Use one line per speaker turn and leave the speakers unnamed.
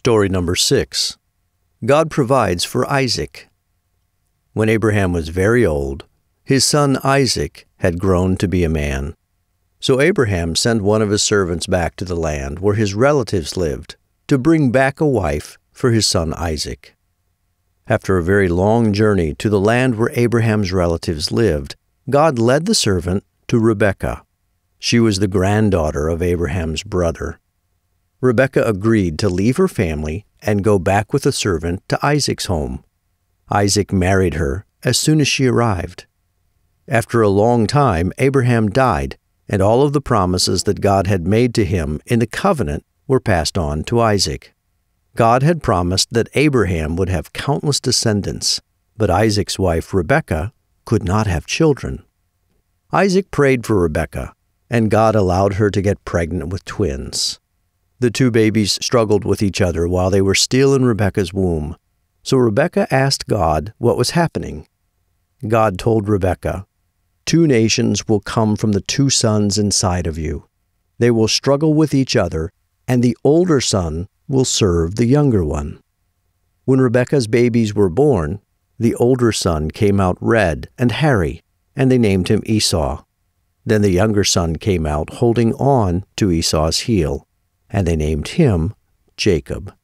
Story number six God provides for Isaac. When Abraham was very old, his son Isaac had grown to be a man. So Abraham sent one of his servants back to the land where his relatives lived to bring back a wife for his son Isaac. After a very long journey to the land where Abraham's relatives lived, God led the servant to Rebekah. She was the granddaughter of Abraham's brother. Rebekah agreed to leave her family and go back with the servant to Isaac's home. Isaac married her as soon as she arrived. After a long time, Abraham died, and all of the promises that God had made to him in the covenant were passed on to Isaac. God had promised that Abraham would have countless descendants, but Isaac's wife Rebekah could not have children. Isaac prayed for Rebekah, and God allowed her to get pregnant with twins. The two babies struggled with each other while they were still in Rebekah's womb. So Rebekah asked God what was happening. God told Rebekah, Two nations will come from the two sons inside of you. They will struggle with each other, and the older son will serve the younger one. When Rebekah's babies were born, the older son came out red and hairy, and they named him Esau. Then the younger son came out holding on to Esau's heel and they named him Jacob.